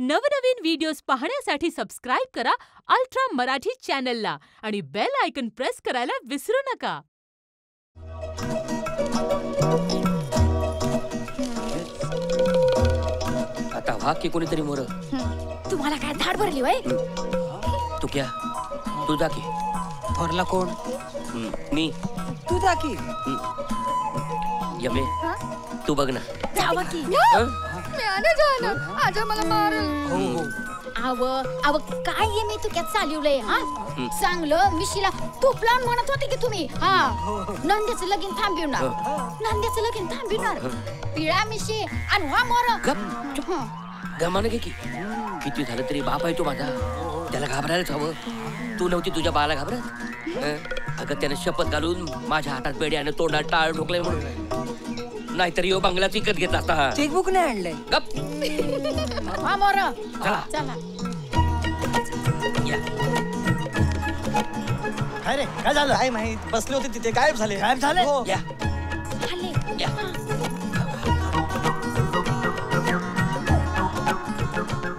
नवनवीन व्हिडिओज पाहण्यासाठी सबस्क्राईब करा अल्ट्रा मराठी चॅनलला आणि बेल आयकन प्रेस करायला विसरू नका. आता व्हा की कोणीतरी मोर. तुम्हाला काय धाड भरली वय? तू क्या तू जा की. थोरला कोण? मी. तू जा की. यमे तू बघ ना. जावा की. हं? म्याने झालं. आजा मला मारल. हो, आव आव काय ये मी तुक्यात चालवलंय हा? चांगलं मिशीला तूप लावून म्हणत होते की तुम्ही? हा. नंद्याचं लगीन थांबविणार. नंद्याचं लगीन थांबविणार. पिळा मिशी आणि व्हा मोर. गमानं घे की. किती झालं तरी बाप आहे तो माझा. त्याला घाबरायलाच हवं. तू नव्हती तुझ्या बाला घाबरत? हं? अगं त्यानं शपथ घालून माझ्या हातात आणि तोंडात टाळ ठोकलंय म्हणून. नाहीतर यो बंगलाच विकत घेतला असता चेकबुक नाही आणलंय. गप. व्हा मोर चला. चला. काय रे? काय झालं? काय माहित. बसले होते तिथे. गायब झाले. गायब झाले? हो. या. या.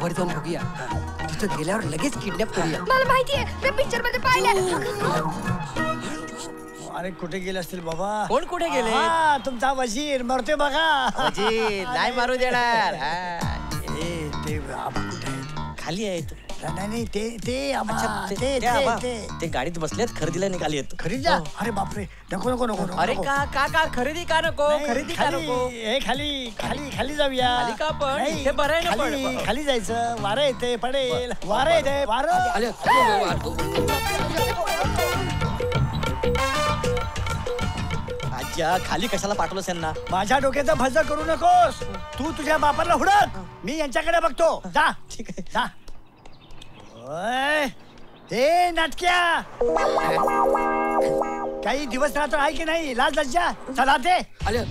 वर जाऊन बघूया. तिथं गेल्यावर लगेच किडनॅप करूया. मला माहितीये मी पिक्चर मध्ये पाहिलं अरे कुठे गेले असतील बाबा कोण कुठे गेले हा, तुमचा वजीर मरते बघा नाही मारू देणार हा. ए, ते आबा कुठे आहेत? खाली आहेत नाही नाही ते ते आबा, अच्छा, ते ते- ते ते आबा. ते ते गाडीत बसलेत खरेदीला निघाली आहेत खरीद जा अरे बापरे नको नको नको नको, अरे नको. का का का खरेदी का नको नाही, खरेदी का खाली नको हे खाली खाली खाली जाऊया खाली का पण? नाही, इथे बरं आहे ना पण. खाली खाली जायचं वारं येते पडेल वारं येते वारं. आज्या खाली कशाला पाठवलंस यांना? माझ्या डोक्याचं भज करू नकोस. तू तुझ्या बापाला हुडक. मी यांच्याकडे बघतो. जा. ठीक आहे. जा. ओय, हे नाटक्या. काही दिवस रात्र आहे की नाही? लाज लज्जा. चला ते. आले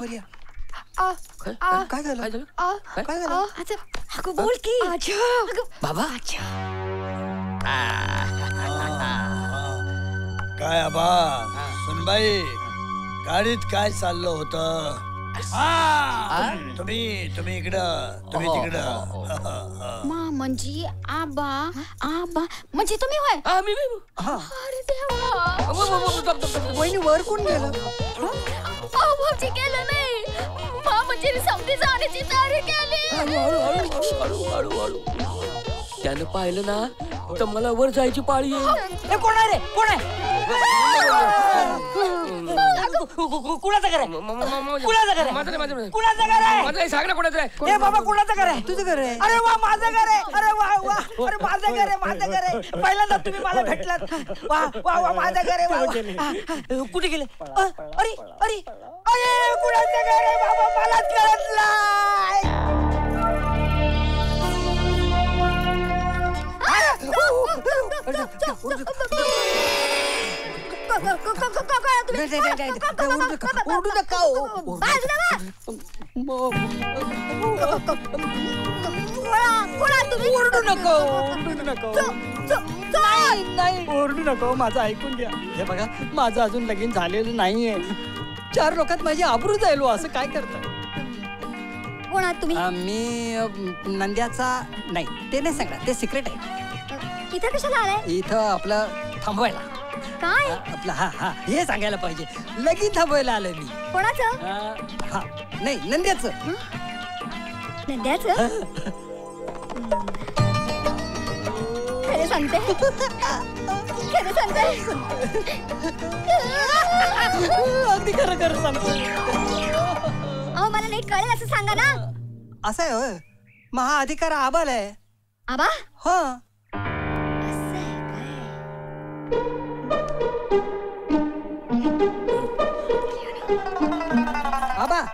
चल, चल, चल, चल, चल. वर या. आ काय? आ काय झालं काय झालं आ काय झालं अच्छा अगं बोल की। अगं बाबा। काय आबा सुनबाई गाडीत काय चाललं होतं? तुम्ही तुम्ही इकडं तुम्ही तिकडं. मा म्हणजे आबा आबा म्हणजे तुम्ही होय? हा मी मी. अरे देवा. अ, व, व, व, व, दब, दब, दब. वहिनी वर कोण गेलं. अहो भाऊजी केलं नाही मा म्हणजे समधी जाण्याची तयारी केली. त्यानं पाहिलं ना तर मला वर जायची पाळी आहे ए, कोण आहे रे? कोण आहे? कुणाचं घर आहे कुणाचं घर आहे? कुणाचं घर आहे माझं नाही, सांग ना कोणाचं आहे ए बाबा कुणाचं घर आहे तुझं घर आहे अरे वा माझं घर आहे अरे वा वा अरे माझं घर आहे माझं घर आहे पहिल्यांदा तुम्ही मला भेटलात वा वा वा माझं घर आहे कुठे गेले अ, अरे अरे अरे कुणाचं घर आहे बाबा मलाच कळत नाही. ओरडू नका, ओरडू नका, ओरडू नको नाही नाही ओरडू नको माझं ऐकून घ्या हे बघा माझं अजून लगीन झालेलं नाहीये चार लोकात माझी आबरू जायलो असं काय करता कोणा तुम्ही मी नंद्याचा नाही ते नाही सांगणार ते सिक्रेट आहे इथं कशाला आलाय इथं आपलं थांबवायला काय? आपलं हा हा हे सांगायला पाहिजे. लगीन थांबवायला आलोय मी. कोणाचं? हा नाही नंद्याचं. नंद्याचं? खरे सांगते. खरे सांगते. अगदी खरं खरं सांगतो. अहो मला नीट कळेल असं सांगा ना. असं आहे होय. मग हा अधिकार आबाल आहे. आबा? हो.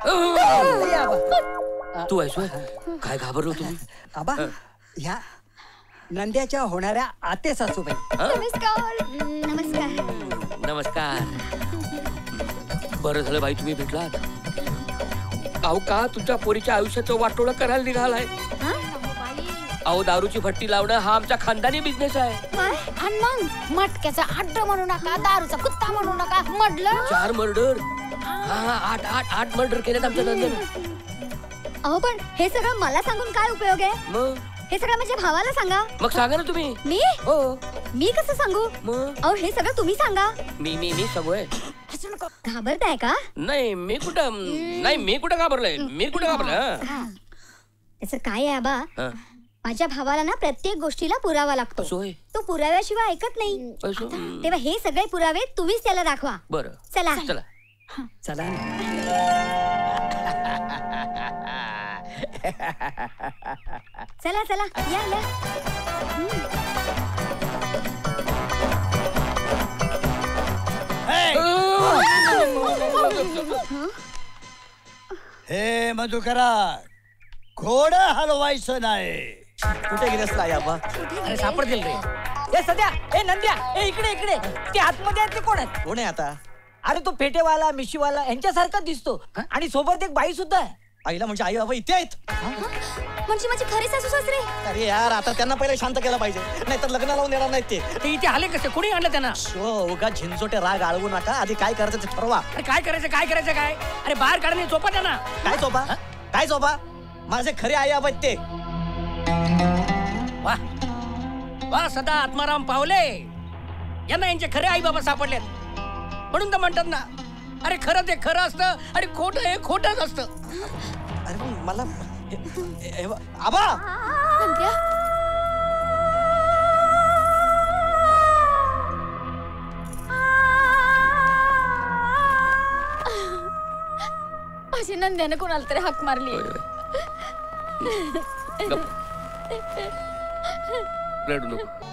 आबा तू होय? काय घाबरलो तुम्ही आबा ह्या नंद्याच्या होणाऱ्या आते सासूबाई. नमस्कार. नमस्कार. बरं झालं बाई तुम्ही भेटलात. अहो का तुमच्या पोरीच्या आयुष्याचं वाटोळं करायला निघालाय? हा? अहो दारूची भट्टी लावणं हा आमचा खानदानी बिझनेस आहे. काय? आणि मग? मटक्याचा अड्ड म्हणू नका दारूचा कुत्ता म्हणू नका. म्हटलं चार मर्डर हा हा, आठ आठ आठ मर्डर केलेत आमच्या नंदन. अहो पण हे सगळं मला सांगून काय उपयोग आहे? मग? हे सगळं माझ्या भावाला सांगा. मग सांगा ना तुम्ही. मी? हो. मी कसं सांगू? मग? अहो हे सगळं तुम्ही सांगा. मी मी मी सगळं घाबरताय का? नाही मी कुठं नाही मी कुठं घाबरलोय? मी कुठं घाबरलं त्याचं काय आहे आबा? हा? माझ्या भावाला ना प्रत्येक गोष्टीला पुरावा लागतो. असं होय तो पुराव्याशिवाय ऐकत नाही. असं. तेव्हा हे सगळे पुरावे तुम्हीच त्याला दाखवा. बरं. चला. चला. चला चला चला. या या. हे मधुकरा घोड हलवायचं नाही. कुठे गेलेस काय आबा अरे सापडतील रे. ए सध्या! ए नंद्या! ए इकडे इकडे! ते आतमध्ये आहेत ते कोण आहेत? कोण आहे आता? अरे तो फेटेवाला मिशीवाला यांच्यासारखा दिसतो. आणि सोबत एक बाई सुद्धा आहे. आईला म्हणजे आई बाबा इथे आहेत. म्हणजे माझे खरे सासू सासरे? अरे यार आता त्यांना पहिले शांत केलं पाहिजे. नाहीतर लग्न लावून देणार नाहीत ते. इथे आले कसे? कोणी आणलं त्यांना? शो उगा झिंचोटे राग आळवू नका. आधी काय करायचं ते ठरवा. अरे काय करायचं काय करायचं काय? अरे बाहेर काढणे चोपा त्यांना. काय चोपा काय चोपा माझे खरे आई आबा आहेत ते. वा. वा सदा आत्माराम पावले. यांना यांचे खरे आई बाबा सापडलेत. म्हणून तर म्हणतात ना अरे खरं ते खरं असतं आणि खोटं हे खोटंच असतं. अरे पण मला आबा! माझी नंद्याने कोणाला तरी हाक मारली. रडू नको.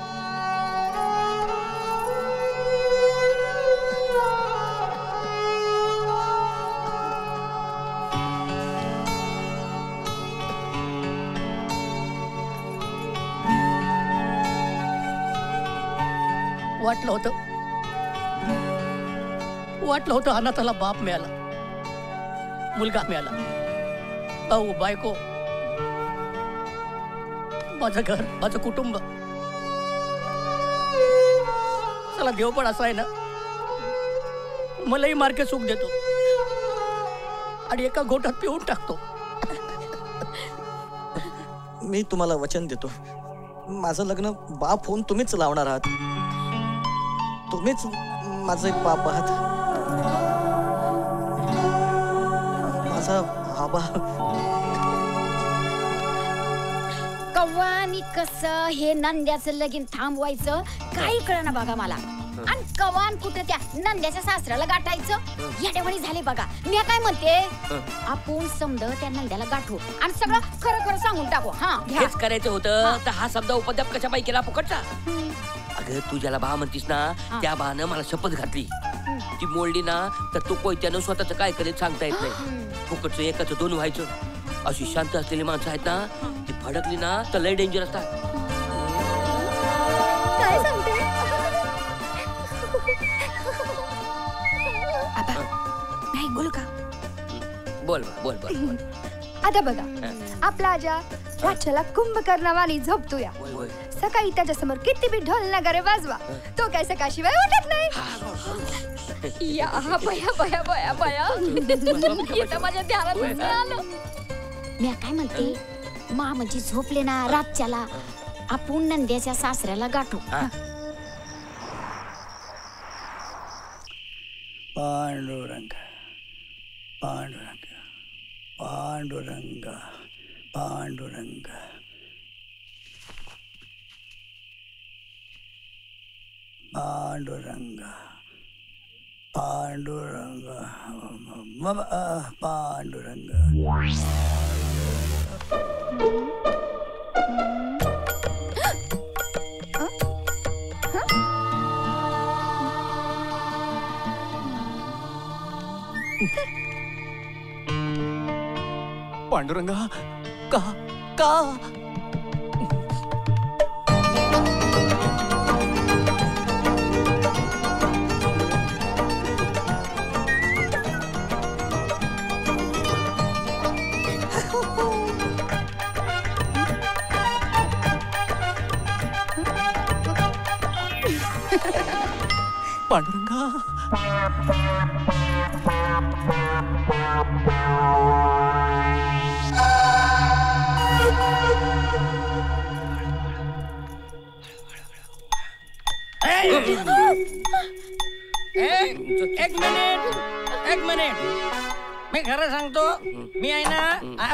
वाटलं होतं. वाटलं होतं अनाथाला बाप मिळाला. मुलगा मिळाला. भाऊ बायको. माझं घर माझं कुटुंब. चला देव पण असा आहे ना. मलाही मार्के सुख देतो. आणि एका घोटात पिऊन टाकतो. मी तुम्हाला वचन देतो. माझं लग्न बाप होऊन तुम्हीच लावणार आहात. तुम्हीच माझे बाप आहात. माझा आबा कवानी कस हे नंद्याचं लगीन थांबवायचं काही कळना बघा मला. आणि कवान कुठं त्या नंद्याच्या सासऱ्याला गाठायचं याडेवणी झाले बघा. मी काय म्हणते? आपण समज त्या नंद्याला गाठू आणि सगळं खरं खरं सांगून टाकू. हा हेच करायचं होतं. तर हा शब्द उपद्याप कशा केला फुकटचा अगं तू ज्याला बा म्हणतीस ना त्या बानं मला शपथ घातली. ती मोडली ना तर तू कोयत्यानं स्वतःच काय करेल सांगता येत नाही. फुकटचं एकाचं दोन व्हायचं. अशी शांत असलेली माणसं आहेत ना ती फडकली ना तर लय डेंजर असतात. बोलू का? बोल बोल बोल बोल. आता बघा आपला आजा राज्याला कुंभकर्णावानी झोपतोया. सकाळी त्याच्यासमोर किती बी ढोल नगारे वाजवा. तो काय सकाळशिवाय उठत नाही. या हा बया बया बया बया इथं माझ्या ध्यानात नाही आलं मी काय म्हणते? मा म्हणजे झोपले ना रातच्याला. आपण नंद्याच्या सासऱ्याला गाठू. पांडुरंग पांडुरंग पांडुरंग पांडुरंग. पांडुरंग पांडुरंग मम पांडुरंग. पांडुरंगा का का? एक मिनिट एक मिनिट. मी खरं सांगतो मी आहे ना